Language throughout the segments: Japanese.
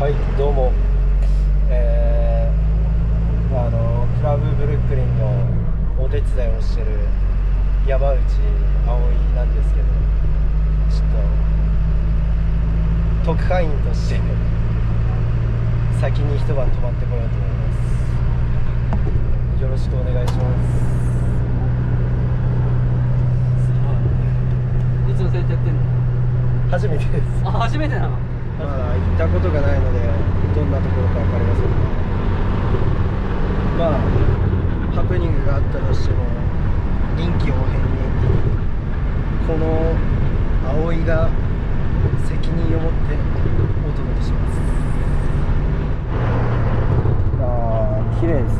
はいどうも。えー、あのクラブブルックリンのお手伝いをしてる山内葵なんですけどちょっと特派員として先に一晩泊まってこようと思います。よろしくお願いします。いつもそうやってやってんの？初めてです。あ初めてなの？まだ行ったことがないのでどんなところか分かりませんが。まあハプニングがあったとしても臨機応変にこの葵が責任を持ってお届けします。ああ綺麗です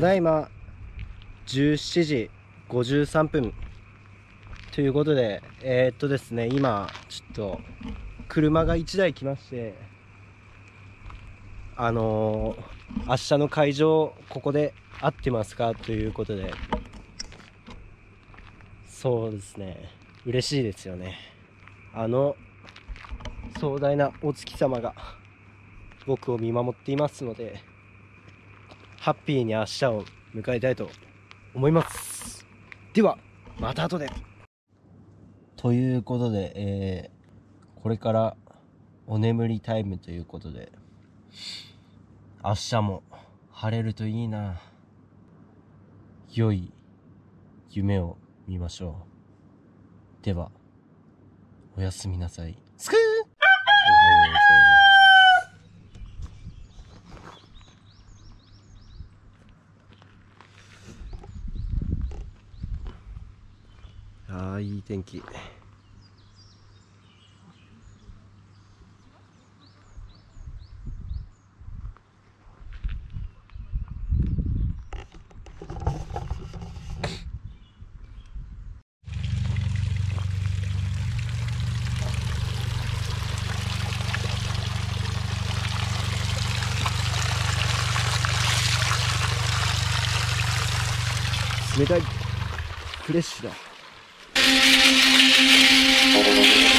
ただいま17時53分ということでえー、っとですね今ちょっと車が1台来ましてあのー、明日の会場ここで合ってますか？ということでそうですね。嬉しいですよね。あの壮大なお月様が僕を見守っていますのでハッピーに明日を迎えたいと思います。ではまた後で。ということで、えー、これからお眠りタイムということで明日も晴れるといいな。良い夢を見ましょう。ではおやすみなさい。スクーおはようございますああいい天気。冷たい。フレッシュだ。Música